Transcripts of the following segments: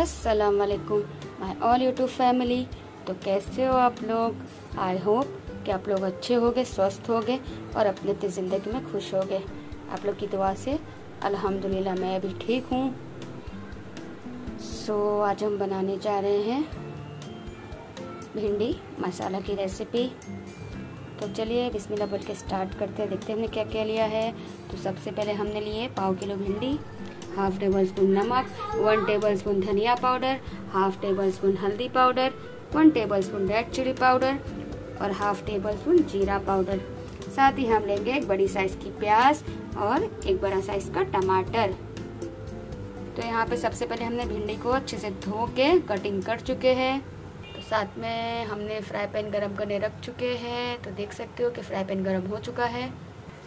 अस्सलाम वालेकुम my all YouTube family तो कैसे हो आप लोग? आई होप कि आप लोग अच्छे होगे, स्वस्थ होगे और अपने अपनी ज़िंदगी में खुश होगे। आप लोग की दुआ से, अल्हम्दुलिल्लाह, मैं भी ठीक हूँ। सो आज हम बनाने जा रहे हैं भिंडी, मसाला की रेसिपी तो चलिए, बिस्मिल्लाह बोल के स्टार्ट करते हैं। देखते हैं हमने क्या क्या लिया है। तो सबसे पहले हमने लिए पाव किलो भिंडी। हाफ़ टेबल स्पून नमक वन टेबल स्पून धनिया पाउडर हाफ़ टेबल स्पून हल्दी powder one tablespoon red chilli powder और हाफ़ टेबल स्पून जीरा पाउडर साथ ही हम लेंगे एक बड़ी साइज़ की प्याज और एक बड़ा साइज़ का टमाटर। तो यहाँ पे सबसे पहले हमने भिंडी को अच्छे से धो के कटिंग कर चुके हैं। तो साथ में हमने फ्राई पैन गरम करने रख चुके हैं। तो देख सकते हो कि फ्राई पैन गरम हो चुका है।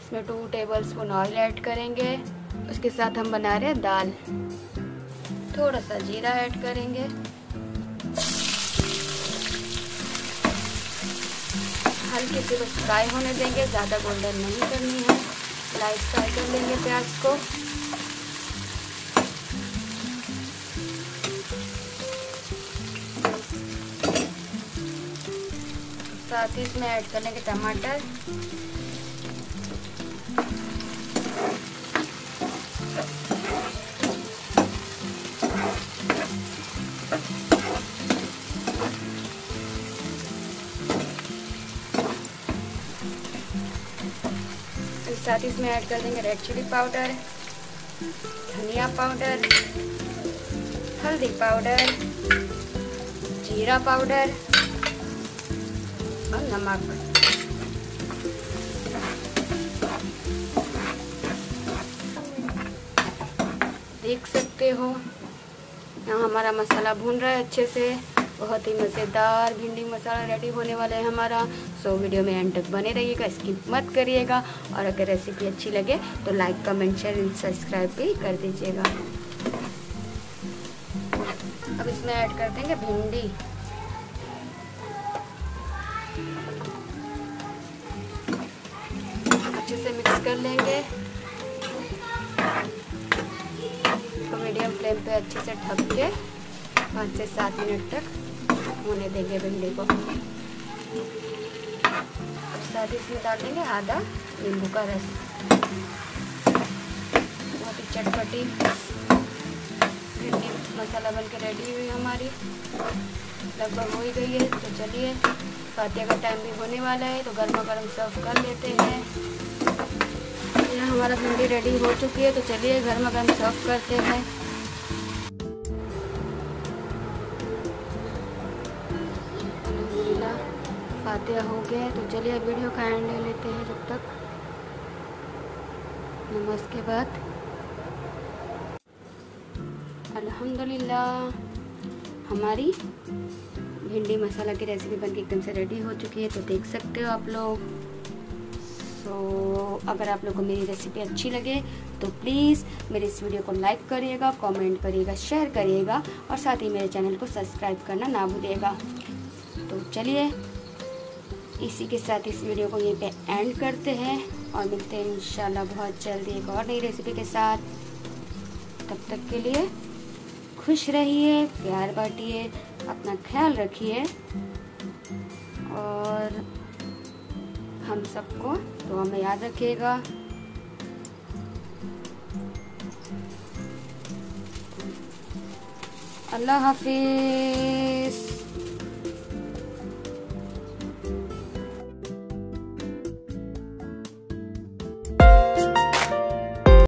इसमें two tablespoon oil add करेंगे। उसके साथ हम बना रहे हैं दाल। थोड़ा सा जीरा ऐड करेंगे। हल्के से बस फ्राई होने देंगे, ज़्यादा गोल्डन नहीं करनी है। लाइट फ्राई कर लेंगे प्याज को। साथ ही इसमें ऐड कर लेंगे टमाटर। साथ इसमें ऐड कर देंगे रेड चिली पाउडर धनिया पाउडर हल्दी पाउडर जीरा पाउडर और नमक। देख सकते हो, यहाँ हमारा मसाला भून रहा है अच्छे से। बहुत ही मज़ेदार भिंडी मसाला रेडी होने वाला है हमारा। सो वीडियो में एंड तक बने रहिएगा स्किप मत करिएगा। और अगर रेसिपी अच्छी लगे तो like comment share and subscribe भी कर दीजिएगा। अब इसमें ऐड कर देंगे भिंडी। अच्छे से मिक्स कर लेंगे। मीडियम फ्लेम पे अच्छे से ढक के पाँच से सात मिनट तक होने देंगे भिंडी को। साथ ही इसमें डाल देंगे आधा नींबू का रस। बहुत ही चटपटी भिंडी, मसाला बन के रेडी हुई हमारी। लगभग हो ही गई है तो चलिए। फातिया का टाइम भी होने वाला है तो गर्मा गर्म सर्व कर लेते हैं। हमारा भिंडी रेडी हो चुकी है तो चलिए गर्मा गर्म सर्व करते हैं। फातिया हो गए। तो चलिए वीडियो का एंड ले लेते हैं जब तक। नमाज़ के बाद। अल्हम्दुलिल्लाह हमारी भिंडी मसाला की रेसिपी बनके एकदम से रेडी हो चुकी है तो देख सकते हो आप लोग। सो so, अगर आप लोग को मेरी रेसिपी अच्छी लगे तो प्लीज़ मेरे इस वीडियो को लाइक करिएगा कमेंट करिएगा शेयर करिएगा और साथ ही मेरे चैनल को सब्सक्राइब करना ना भूलिएगा। तो चलिए इसी के साथ इस वीडियो को यहीं पे एंड करते हैं और मिलते हैं इंशाल्लाह बहुत जल्दी एक और नई रेसिपी के साथ। तब तक के लिए खुश रहिए, प्यार बांटिए, अपना ख्याल रखिए और हम सबको तो हमें याद रखिएगा। अल्लाह हाफिज़।